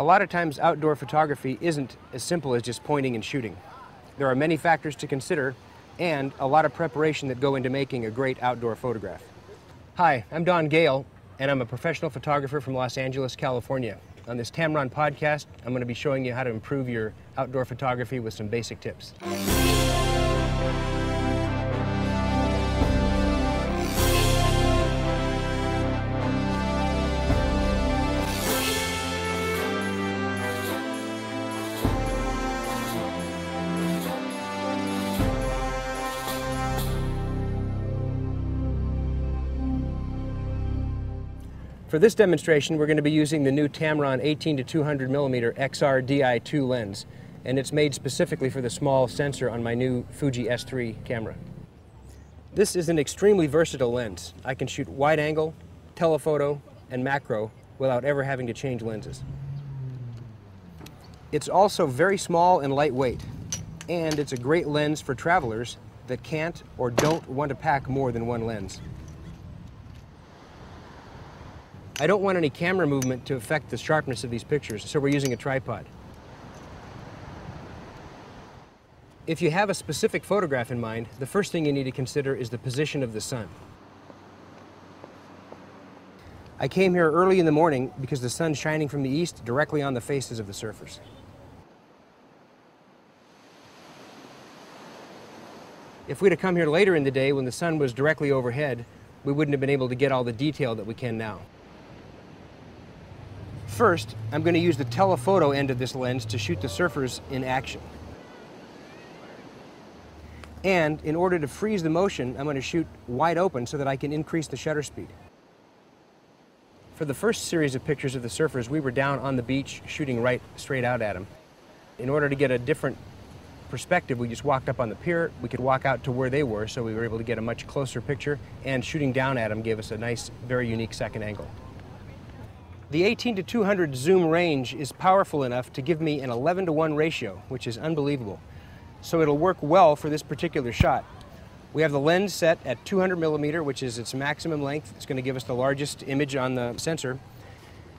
A lot of times outdoor photography isn't as simple as just pointing and shooting. There are many factors to consider and a lot of preparation that go into making a great outdoor photograph. Hi, I'm Don Gale, and I'm a professional photographer from Los Angeles, California. On this Tamron podcast, I'm going to be showing you how to improve your outdoor photography with some basic tips. For this demonstration, we're going to be using the new Tamron 18 to 200 millimeter XR Di2 lens, and it's made specifically for the small sensor on my new Fuji S3 camera. This is an extremely versatile lens. I can shoot wide angle, telephoto, and macro without ever having to change lenses. It's also very small and lightweight, and it's a great lens for travelers that can't or don't want to pack more than one lens. I don't want any camera movement to affect the sharpness of these pictures, so we're using a tripod. If you have a specific photograph in mind, the first thing you need to consider is the position of the sun. I came here early in the morning because the sun's shining from the east directly on the faces of the surfers. If we'd have come here later in the day when the sun was directly overhead, we wouldn't have been able to get all the detail that we can now. First, I'm going to use the telephoto end of this lens to shoot the surfers in action. And in order to freeze the motion, I'm going to shoot wide open so that I can increase the shutter speed. For the first series of pictures of the surfers, we were down on the beach shooting right straight out at them. In order to get a different perspective, we just walked up on the pier. We could walk out to where they were, so we were able to get a much closer picture, and shooting down at them gave us a nice, very unique second angle. The 18 to 200 zoom range is powerful enough to give me an 11 to 1 ratio, which is unbelievable. So it'll work well for this particular shot. We have the lens set at 200 millimeter, which is its maximum length. It's going to give us the largest image on the sensor.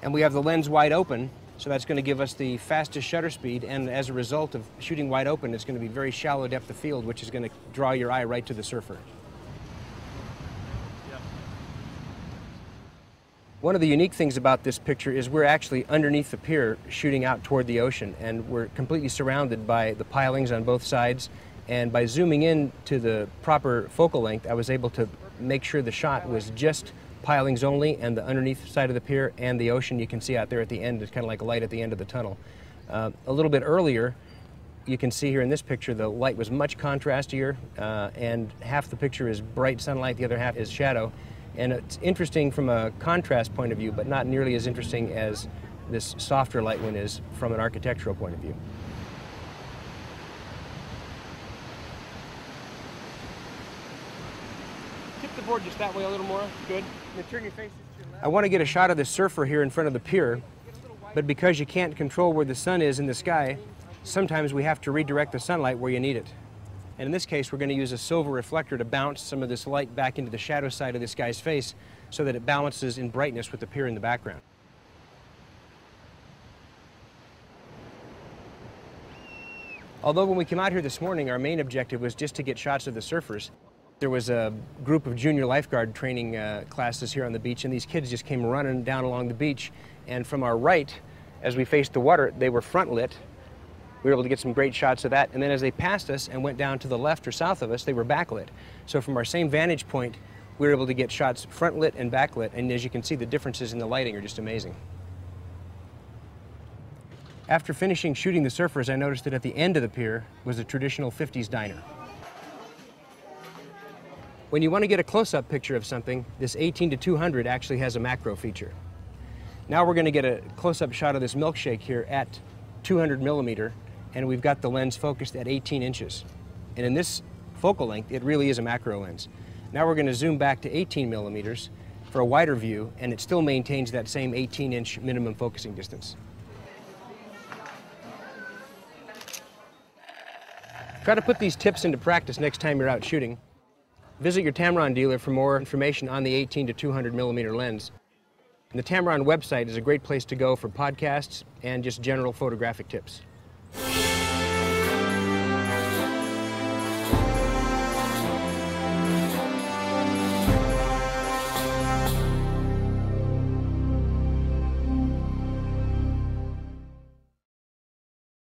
And we have the lens wide open, so that's going to give us the fastest shutter speed. And as a result of shooting wide open, it's going to be very shallow depth of field, which is going to draw your eye right to the surfer. One of the unique things about this picture is we're actually underneath the pier shooting out toward the ocean and we're completely surrounded by the pilings on both sides and by zooming in to the proper focal length I was able to make sure the shot was just pilings only and the underneath side of the pier and the ocean you can see out there at the end is kind of like a light at the end of the tunnel. Uh, a little bit earlier you can see here in this picture the light was much contrastier uh, and half the picture is bright sunlight, the other half is shadow. And it's interesting from a contrast point of view, but not nearly as interesting as this softer light one is from an architectural point of view. Tip the board just that way a little more. Good. turn your face I want to get a shot of the surfer here in front of the pier, but because you can't control where the sun is in the sky, sometimes we have to redirect the sunlight where you need it. And in this case, we're going to use a silver reflector to bounce some of this light back into the shadow side of this guy's face so that it balances in brightness with the pier in the background. Although when we came out here this morning, our main objective was just to get shots of the surfers. There was a group of junior lifeguard training uh, classes here on the beach, and these kids just came running down along the beach. And from our right, as we faced the water, they were front lit, we were able to get some great shots of that. And then as they passed us and went down to the left or south of us, they were backlit. So from our same vantage point, we were able to get shots front lit and backlit. And as you can see, the differences in the lighting are just amazing. After finishing shooting the surfers, I noticed that at the end of the pier was a traditional 50s diner. When you want to get a close-up picture of something, this 18 to 200 actually has a macro feature. Now we're going to get a close-up shot of this milkshake here at 200 millimeter and we've got the lens focused at 18 inches. And in this focal length, it really is a macro lens. Now we're going to zoom back to 18 millimeters for a wider view, and it still maintains that same 18 inch minimum focusing distance. Try to put these tips into practice next time you're out shooting. Visit your Tamron dealer for more information on the 18 to 200 millimeter lens. And the Tamron website is a great place to go for podcasts and just general photographic tips. Bye.